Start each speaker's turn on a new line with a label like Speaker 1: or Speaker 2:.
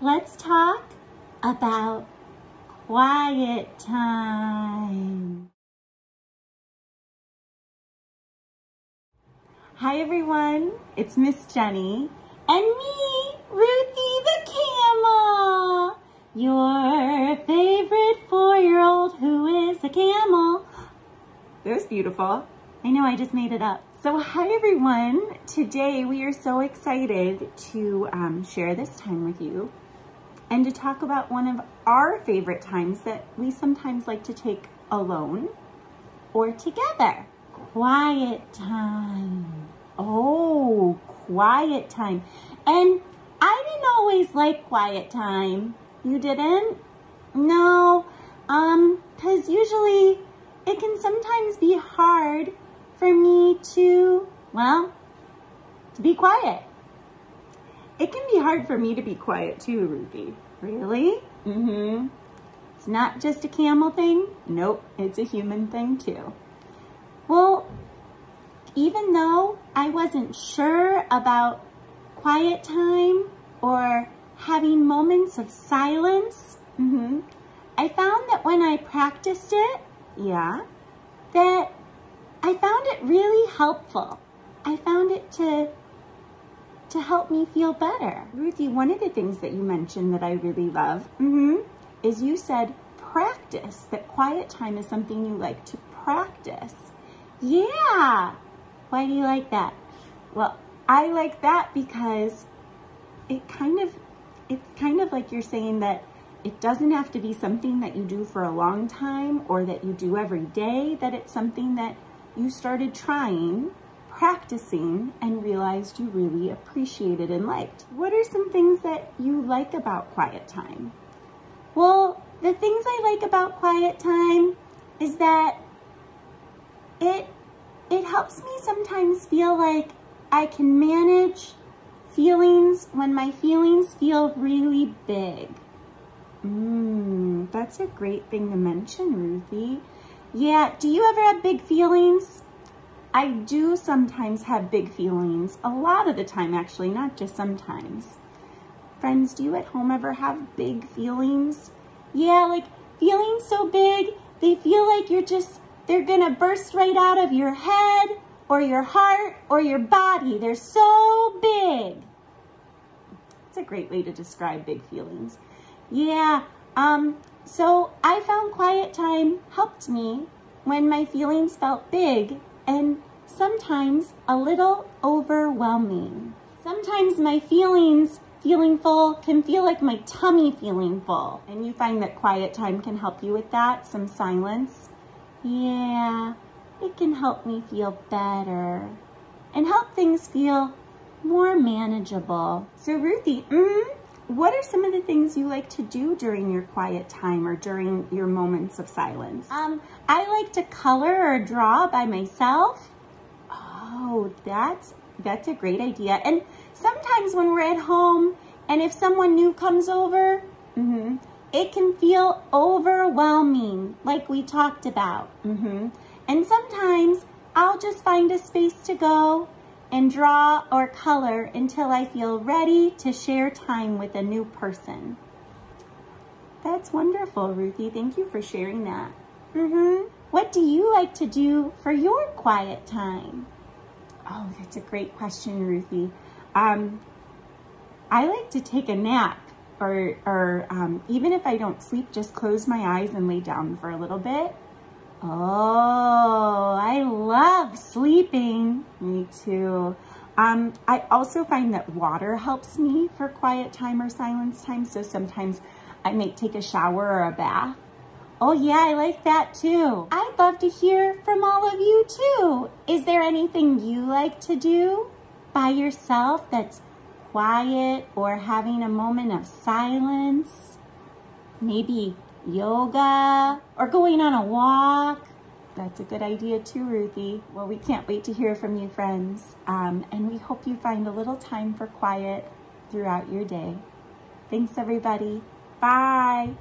Speaker 1: let's talk about quiet time. Hi everyone, it's Miss Jenny and me, Ruthie the Camel, your favorite four-year-old who is a camel. That was beautiful. I know I just made it up. So hi everyone. Today we are so excited to um, share this time with you and to talk about one of our favorite times that we sometimes like to take alone or together. Quiet time. Oh, quiet time. And I didn't always like quiet time. You didn't? No, um, cause usually it can sometimes be hard for me to, well, to be quiet. It can be hard for me to be quiet too, Ruthie. Really? Mm-hmm. It's not just a camel thing. Nope, it's a human thing too. Well, even though I wasn't sure about quiet time or having moments of silence, mm-hmm, I found that when I practiced it, yeah, that I found it really helpful. I found it to to help me feel better. Ruthie, one of the things that you mentioned that I really love mm -hmm, is you said practice, that quiet time is something you like to practice. Yeah. Why do you like that? Well, I like that because it kind of, it's kind of like you're saying that it doesn't have to be something that you do for a long time or that you do every day, that it's something that you started trying practicing and realized you really appreciated and liked. What are some things that you like about quiet time? Well, the things I like about quiet time is that it it helps me sometimes feel like I can manage feelings when my feelings feel really big. Mmm, that's a great thing to mention, Ruthie. Yeah, do you ever have big feelings? I do sometimes have big feelings, a lot of the time actually, not just sometimes. Friends, do you at home ever have big feelings? Yeah, like feelings so big, they feel like you're just, they're gonna burst right out of your head or your heart or your body. They're so big. It's a great way to describe big feelings. Yeah, um, so I found quiet time helped me when my feelings felt big and sometimes a little overwhelming. Sometimes my feelings feeling full can feel like my tummy feeling full. And you find that quiet time can help you with that, some silence. Yeah, it can help me feel better and help things feel more manageable. So Ruthie, mm what are some of the things you like to do during your quiet time or during your moments of silence? Um, I like to color or draw by myself. Oh, that's, that's a great idea. And sometimes when we're at home and if someone new comes over, mm -hmm, it can feel overwhelming like we talked about. Mm -hmm. And sometimes I'll just find a space to go and draw or color until I feel ready to share time with a new person. That's wonderful, Ruthie. Thank you for sharing that. Mm-hmm. What do you like to do for your quiet time? Oh, that's a great question, Ruthie. Um, I like to take a nap or, or um, even if I don't sleep, just close my eyes and lay down for a little bit. Oh, I love sleeping. Me too. Um, I also find that water helps me for quiet time or silence time. So sometimes I might take a shower or a bath. Oh yeah, I like that too. I'd love to hear from all of you too. Is there anything you like to do by yourself that's quiet or having a moment of silence? Maybe yoga, or going on a walk. That's a good idea too, Ruthie. Well, we can't wait to hear from you, friends. Um, and we hope you find a little time for quiet throughout your day. Thanks, everybody. Bye.